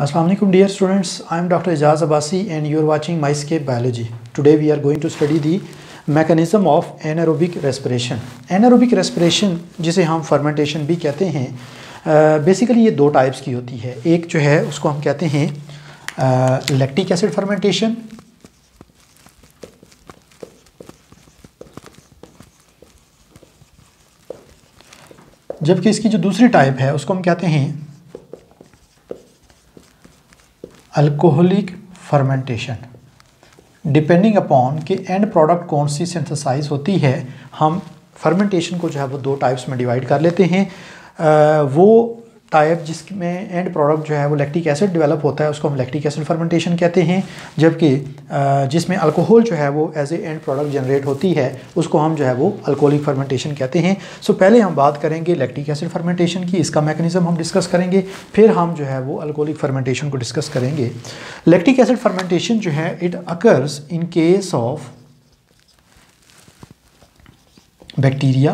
Aslam dear students I am doctor Ejaz Abbasi and you are watching my scape biology today we are going to study the mechanism of anaerobic respiration anaerobic respiration जिसे हम fermentation भी कहते हैं basically ये दो types की होती है। एक जो है, उसको हम कहते हैं लेक्टिक एसिड फर्मेंटेशन जबकि इसकी जो दूसरी टाइप है, उसको हम कहते हैं अल्कोहलिक फर्मेंटेशन डिपेंडिंग अपॉन कि एंड प्रोडक्ट कौन सी सिंथेसाइज होती है हम फर्मेंटेशन को जो है वो दो टाइप्स में डिवाइड कर लेते हैं। आ, वो टाइप जिसमें एंड प्रोडक्ट जो है वो लैक्टिक एसिड डेवलप होता है, उसको हम लैक्टिक एसिड फर्मेंटेशन कहते हैं। जबकि जिसमें अल्कोहल जो है वो as a end product generate होती है, उसको हम जो है वो अल्कोहलिक फर्मेंटेशन कहते हैं। सो पहले हम बात करेंगे लैक्टिक एसिड फर्मेंटेशन की, इसका मैकेनिज्म हम डिस्कस करेंगे, फिर हम जो है वो अल्कोहलिक फर्मेंटेशन को डिस्कस करेंगे। लैक्टिक एसिड फर्मेंटेशन जो है it occurs in case of bacteria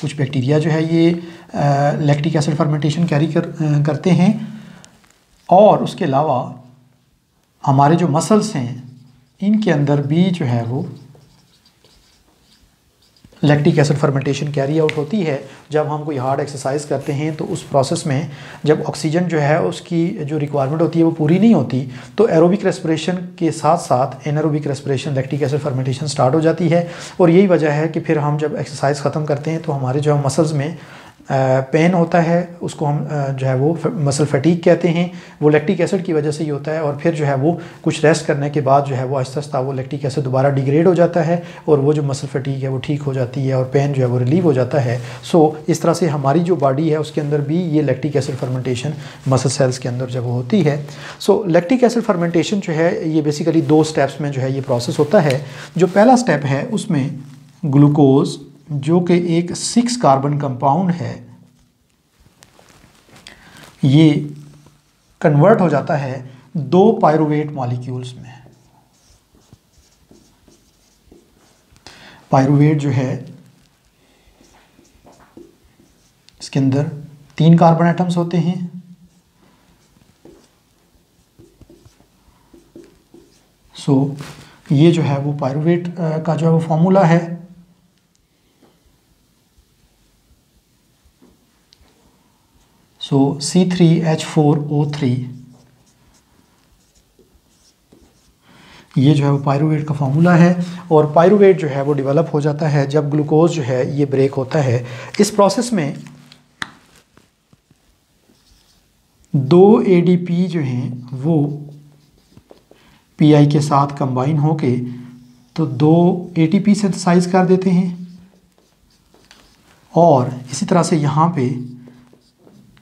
कुछ बैक्टीरिया जो है ये लैक्टिक एसिड फर्मेंटेशन कैरी कर करते हैं। और उसके अलावा हमारे जो मसल्स हैं, इनके अंदर भी जो है वो lactic acid fermentation carry out होती है। जब हम कोई हार्ड एक्सरसाइज करते हैं तो उस प्रोसेस में जब ऑक्सीजन जो है, उसकी जो रिक्वायरमेंट होती है, वो पूरी नहीं होती तो एरोबिक रेस्पिरेशन के साथ साथ anaerobic respiration lactic acid fermentation start हो जाती है। और यही वजह है कि फिर हम जब एक्सरसाइज ख़त्म करते हैं तो हमारे जो मसल्स में पेन होता है, उसको हम जो है वो मसल फटीक कहते हैं। वो लैक्टिक एसिड की वजह से ही होता है और फिर जो है वो कुछ रेस्ट करने के बाद जो है वो आहिस्ता आस्ता वो लैक्टिक एसिड दोबारा डिग्रेड हो जाता है और वो जो मसल फटीक है वो ठीक हो जाती है और पेन जो है वो रिलीव हो जाता है। सो इस तरह से हमारी जो बॉडी है उसके अंदर भी ये lactic acid fermentation muscle cells के अंदर जब होती है। सो लैक्टिक एसिड फर्मेंटेशन जो है, ये बेसिकली दो स्टेप्स में जो है ये प्रोसेस होता है। जो पहला स्टेप है, उसमें ग्लूकोज़ जो कि एक सिक्स कार्बन कंपाउंड है ये कन्वर्ट हो जाता है दो पायरुवेट मॉलिक्यूल्स में। पायरुवेट जो है इसके अंदर तीन कार्बन एटम्स होते हैं। सो so, ये जो है वो पायरुवेट का जो है वो फॉर्मूला है। ओ थ्री ये जो है वो पायरुवेट का फार्मूला है और पायरुवेट जो है वो डेवलप हो जाता है जब ग्लूकोज जो है ये ब्रेक होता है। इस प्रोसेस में दो एडीपी जो हैं वो पीआई के साथ कंबाइन होके तो दो एटीपी सिंथेसाइज कर देते हैं। और इसी तरह से यहाँ पे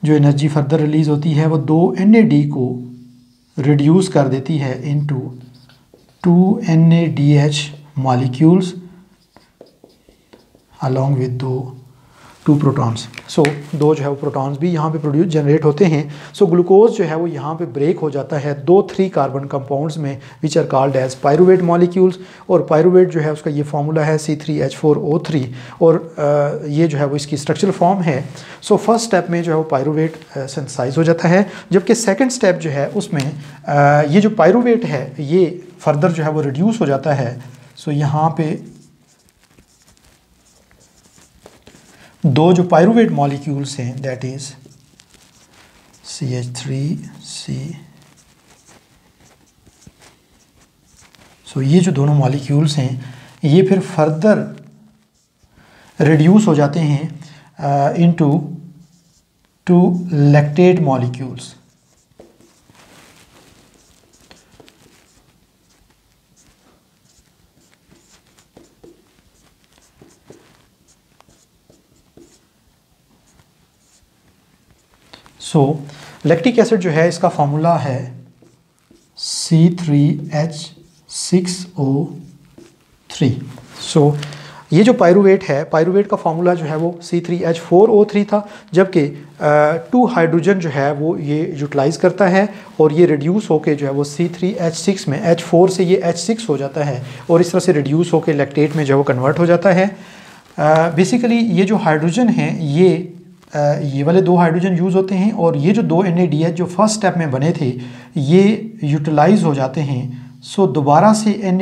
जो एनर्जी फर्दर रिलीज़ होती है, वो दो एनएडी को रिड्यूस कर देती है into two N A D H molecules along with दो टू प्रोटॉन्स सो दो जो है वो प्रोटॉन्स भी यहाँ पे प्रोड्यूस जनरेट होते हैं। सो so, ग्लूकोज जो है वो यहाँ पे ब्रेक हो जाता है दो थ्री कार्बन कंपाउंड्स में which are called as pyruvate molecules और पायरुवेट जो है उसका ये फार्मूला है C three H four O three और आ, ये जो है वो इसकी स्ट्रक्चरल फॉर्म है। सो फ़र्स्ट स्टेप में जो है वो पायरुवेट सेंसाइज हो जाता है जबकि सेकेंड स्टेप जो है उसमें आ, ये जो पायरुवेट है ये फर्दर जो है वो रिड्यूस हो जाता है। सो so, यहाँ पे दो जो पायरुवेट मॉलिक्यूल्स हैं that is C H three C so ये जो दोनों मॉलिक्यूल्स हैं, ये फिर फर्दर रिड्यूस हो जाते हैं into two lactate molecules so lactic acid जो है इसका फार्मूला है C three H six O three so ये जो पायरुवेट है पायरुवेट का फार्मूला जो है वो C three H four O three था जबकि टू हाइड्रोजन जो है वो ये यूटिलाइज करता है और ये रिड्यूस होके जो है वो सी थ्री एच सिक्स में एच फोर से ये एच सिक्स हो जाता है और इस तरह से रिड्यूस होके लैक्टेट में जो है वो कन्वर्ट हो जाता है। बेसिकली uh, ये जो हाइड्रोजन है ये ये वाले दो हाइड्रोजन यूज़ होते हैं और ये जो दो एन जो फ़र्स्ट स्टेप में बने थे, ये यूटिलाइज हो जाते हैं। सो दोबारा से एन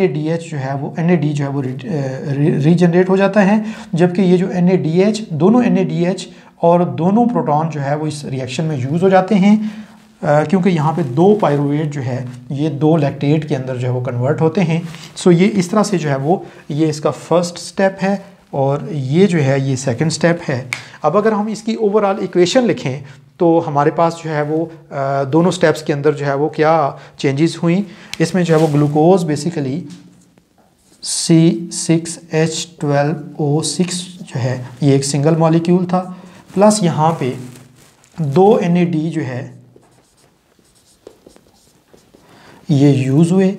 जो है, वो एनएडी जो है, वो रीजनरेट हो जाता है, जबकि ये जो एन दोनों एन और दोनों प्रोटॉन जो है, वो इस रिएक्शन में यूज़ हो जाते हैं। क्योंकि यहाँ पे दो पायरुवेट जो है, ये दो लैक्टेट के अंदर जो है, वो कन्वर्ट होते हैं। सो ये इस तरह से जो है, वो, ये इसका फ़र्स्ट स्टेप है। और ये जो है, ये सेकंड स्टेप है। अब अगर हम इसकी ओवरऑल इक्वेशन लिखें तो हमारे पास जो है वो दोनों स्टेप्स के अंदर जो है वो क्या चेंजेस हुई? इसमें जो है वो glucose basically C six H twelve O six जो है, ये एक सिंगल मॉलिक्यूल था। प्लस यहाँ पे दो एनएडी जो है, ये यूज़ हुए।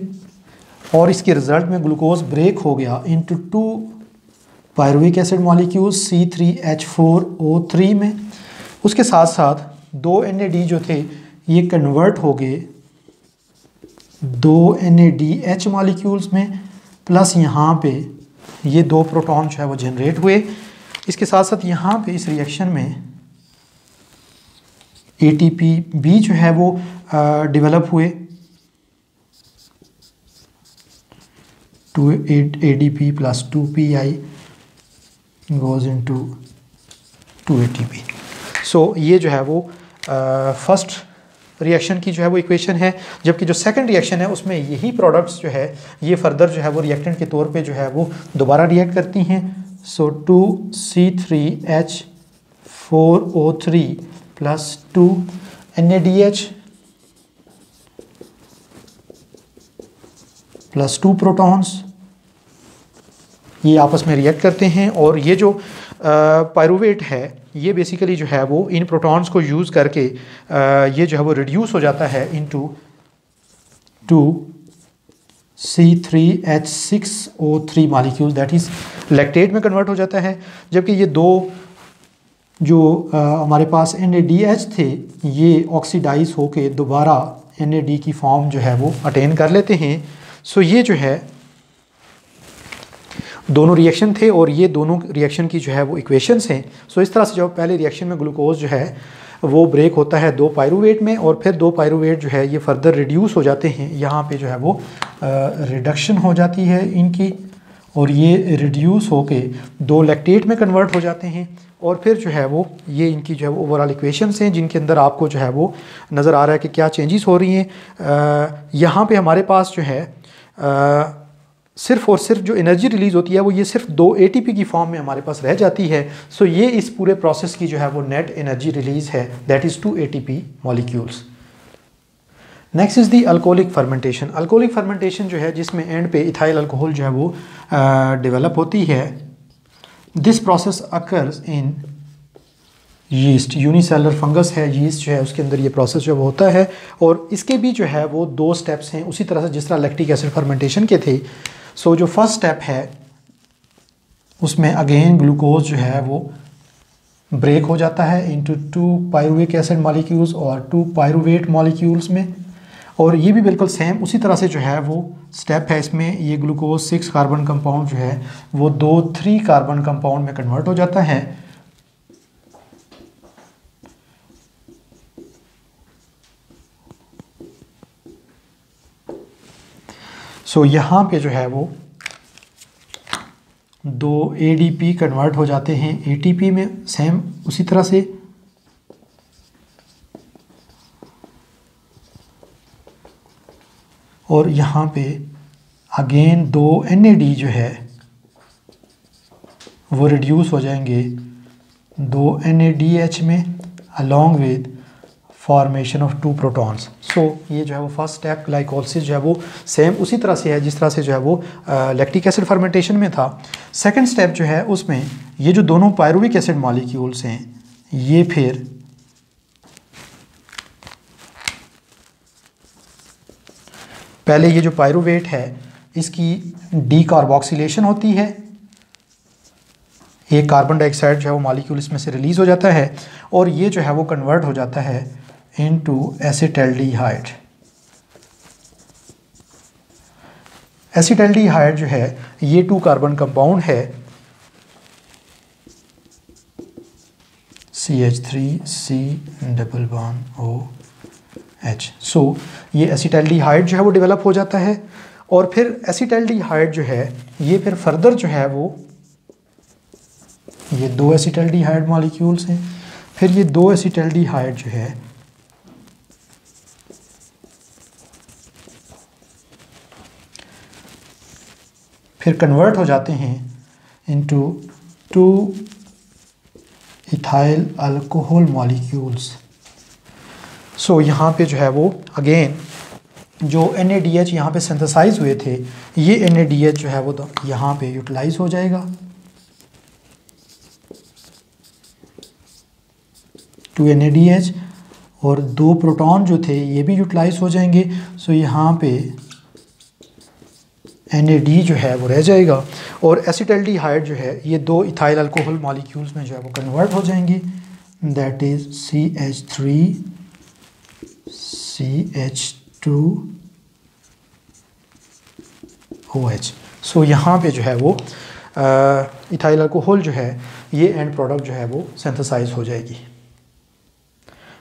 और इसके रिज़ल्ट में ग्लूकोज ब्रेक हो गया into two pyruvic acid molecule C three H four O three में। उसके साथ साथ दो एन ए डी जो थे, ये कन्वर्ट हो गए दो N A D H molecules में प्लस यहाँ पे ये दो प्रोटॉन जो है वो जनरेट हुए। इसके साथ साथ यहाँ पे इस रिएक्शन में ए टी पी बी जो है वो डेवलप हुए। Two A D P plus two P I two A T P so ये जो है वो फ़र्स्ट uh, रिएक्शन की जो है वो इक्वेशन है जबकि जो सेकंड रिएक्शन है उसमें यही प्रोडक्ट्स जो है ये फर्दर जो है वो रिएक्टेंट के तौर पे जो है वो दोबारा रिएक्ट करती हैं। So two C three H four O three plus two N A D H plus two protons ये आपस में रिएक्ट करते हैं और ये जो पायरुवेट है ये बेसिकली जो है वो इन प्रोटॉन्स को यूज़ करके आ, ये जो है वो रिड्यूस हो जाता है into two two C three H six O three molecule that is lactate में कन्वर्ट हो जाता है। जबकि ये दो जो आ, हमारे पास एन ए डी एच थे ये ऑक्सीडाइज होके दोबारा एन ए डी की फॉर्म जो है वो अटेन कर लेते हैं। सो ये जो है दोनों रिएक्शन थे और ये दोनों रिएक्शन की जो है वो इक्वेशंस हैं। सो इस तरह से जो पहले रिएक्शन में ग्लूकोज जो है वो ब्रेक होता है दो पायरुवेट में और फिर दो पायरुवेट जो है ये फर्दर रिड्यूस हो जाते हैं। यहाँ पे जो है वो रिडक्शन हो जाती है इनकी और ये रिड्यूस होके दो लैक्टेट में कन्वर्ट हो जाते हैं और फिर जो है वो ये इनकी जो है वो ओवरऑल इक्वेशंस हैं जिनके अंदर आपको जो है वो नज़र आ रहा है कि क्या चेंजेस हो रही हैं। यहाँ पे हमारे पास जो है आ, सिर्फ़ और सिर्फ़ जो एनर्जी रिलीज़ होती है, वो ये सिर्फ़ दो एटीपी की फॉर्म में हमारे पास रह जाती है। सो ये इस पूरे प्रोसेस की जो है, वो नेट एनर्जी रिलीज़ है। That is two A T P molecules next is the alcoholic fermentation alcoholic fermentation जो है, जिसमें एंड पे इथाइल अल्कोहल जो है, वो डेवलप होती है। This process occurs in yeast unicellular fungus है यीस्ट जो है, उसके अंदर ये प्रोसेस जो है, वो होता है। और इसके भी जो है, वो दो स्टेप्स हैं। उसी तरह से जिस तरह लैक्टिक एसिड फर्मेंटेशन के थे सो जो फ़र्स्ट स्टेप है, उसमें अगेन ग्लूकोज जो है, वो ब्रेक हो जाता है into two pyruvic acid molecules और टू पायरुवेट मॉलिक्यूल्स में। और ये भी बिल्कुल सेम उसी तरह से जो है, वो स्टेप है इसमें। ये ग्लूकोज सिक्स कार्बन कंपाउंड जो है, वो दो थ्री कार्बन कंपाउंड में कन्वर्ट हो जाता है। सो so, यहाँ पे जो है वो दो एडीपी कन्वर्ट हो जाते हैं। एटीपी में सेम उसी तरह से और यहाँ पे अगेन दो एनएडी जो है वो रिड्यूस हो जाएँगे दो एन ए डी एच में along with formation of two protons so ये जो है वो फ़र्स्ट स्टेप ग्लाइकोलिसिस जो है वो सेम उसी तरह से है, जिस तरह से जो है वो लैक्टिक एसिड फर्मेंटेशन में था। सेकंड स्टेप जो है उसमें ये जो दोनों पायरुविक एसिड मॉलिक्यूल्स हैं, ये फिर पहले ये जो पायरुवेट है, इसकी डी कार्बोक्सिलेशन होती है। एक कार्बन डाइऑक्साइड जो है वो मॉलिक्यूल इसमें से रिलीज़ हो जाता है और ये जो है वो कन्वर्ट हो जाता है into acetaldehyde एसिटल्डिहाइड जो है, ये टू कार्बन कंपाउंड है। C H three C double one O H so ये एसिटल्डिहाइड जो है, वो डेवलप हो जाता है और फिर एसिटल्डिहाइड जो है, ये फिर फर्दर जो है, वो ये दो एसिटल्डिहाइड मॉलिक्यूल्स हैं। फिर ये दो एसिटल्डिहाइड जो है फिर कन्वर्ट हो जाते हैं into two ethyl alcohol molecules so यहाँ पे जो है वो अगेन जो एन ए डी एच यहाँ पर सिंथेसाइज हुए थे, ये एन ए डी एच जो है वो तो यहाँ पे यूटिलाइज हो जाएगा। Two N A D H और दो प्रोटॉन जो थे, ये भी यूटिलाइज हो जाएँगे। सो यहाँ पे एन ए डी जो है वो रह जाएगा और एसिटल्डिहाइड जो है, ये दो इथाइल अल्कोहल मॉलिक्यूल्स में जो है वो कन्वर्ट हो जाएँगी। That is C H three C H two O H so यहाँ पे जो है वो इथाइल अल्कोहल जो है, ये एंड प्रोडक्ट जो है वो सिंथेसाइज हो जाएगी।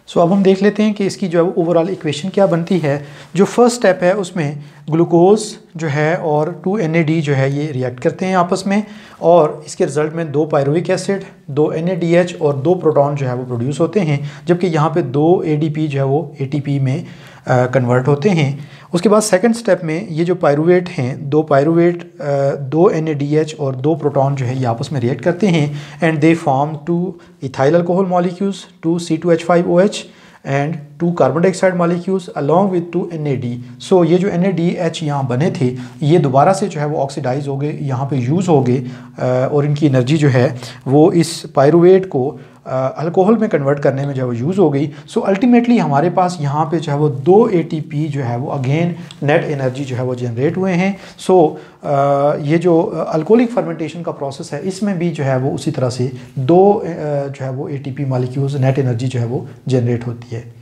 सो अब हम देख लेते हैं कि इसकी जो है ओवरऑल इक्वेशन क्या बनती है। जो फ़र्स्ट स्टेप है, उसमें ग्लूकोज जो है और टू एनएडी जो है, ये रिएक्ट करते हैं आपस में और इसके रिज़ल्ट में दो पायरोविक एसिड दो NADH और दो प्रोटॉन जो है वो प्रोड्यूस होते हैं, जबकि यहाँ पे दो ADP जो है वो ATP में कन्वर्ट होते हैं। उसके बाद सेकंड स्टेप में ये जो पायरुवेट हैं, दो पायरुवेट दो NADH और दो प्रोटॉन जो है ये आपस में रिएक्ट करते हैं and they form two ethyl alcohol molecules two C two H five O H and two carbon dioxide molecules along with two N A D so ये जो एन ए डी एच यहाँ बने थे, ये दोबारा से जो है वो ऑक्सीडाइज हो गए, यहाँ पे यूज़ हो गए और इनकी एनर्जी जो है वो इस पायरुवेट को अल्कोहल में कन्वर्ट करने में जो है वो यूज़ हो गई। सो अल्टीमेटली हमारे पास यहाँ पे जो है वो दो एटीपी जो है वो अगेन नेट एनर्जी जो है वो जनरेट हुए हैं। सो so, ये जो अल्कोहलिक फर्मेंटेशन का प्रोसेस है इसमें भी जो है वो उसी तरह से दो जो है वो A T P molecules net energy जो है वो जनरेट होती है।